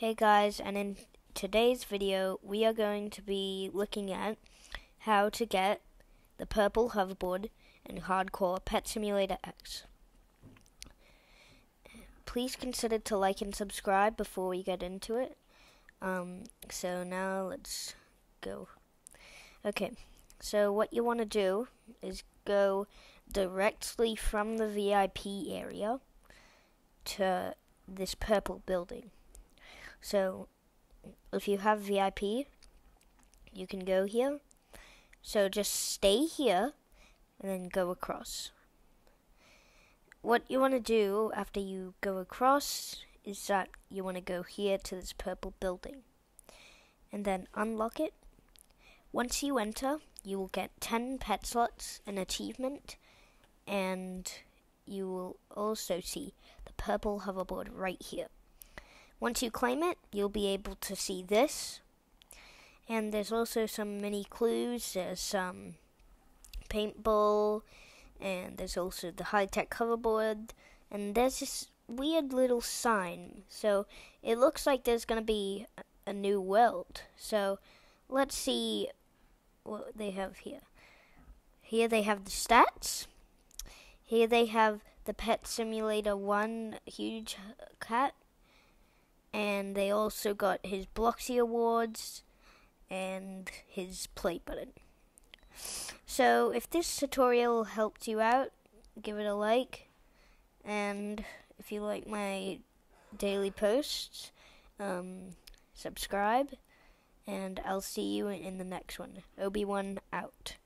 Hey guys, and in today's video we are going to be looking at how to get the purple hoverboard in Hardcore Pet Simulator X. Please consider to like and subscribe before we get into it. Um, so now let's go. Okay, so what you want to do is go directly from the VIP area to this purple building. So if you have VIP, you can go here. So just stay here and then go across. What you want to do after you go across is that you want to go here to this purple building and then unlock it. Once you enter, you will get 10 pet slots, an achievement, and you will also see the purple hoverboard right here. Once you claim it, you'll be able to see this. And there's also some mini clues. There's some paintball, and there's also the high-tech hoverboard, and there's this weird little sign. So it looks like there's going to be a new world. So let's see what they have here. Here they have the stats. Here they have the Pet Simulator 1 huge cat and they also got his Bloxy Awards and his play button. So if this tutorial helped you out, give it a like, and if you like my daily posts, um, subscribe, and I'll see you in the next one. Obi-Wan out.